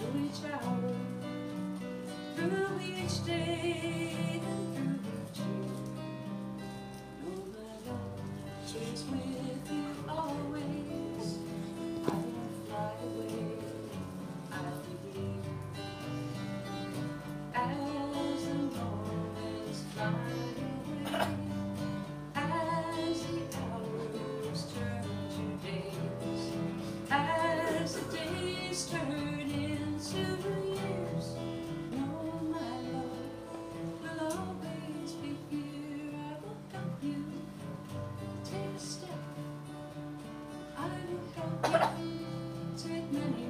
through each hour, through each day, and through each year. Oh my God, chase me. Many.